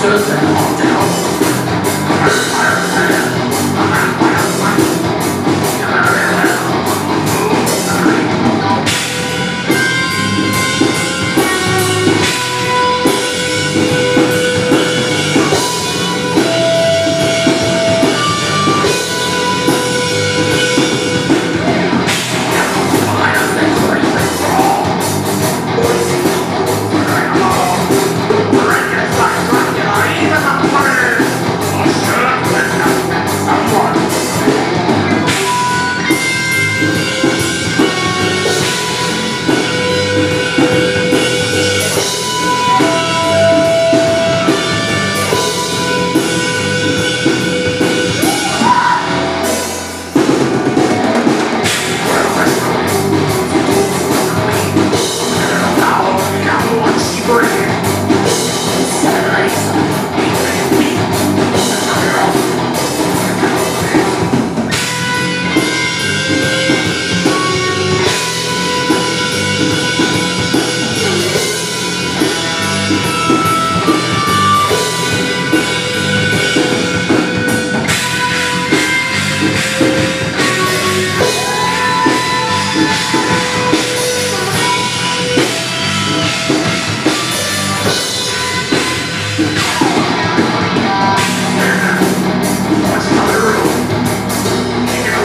Certain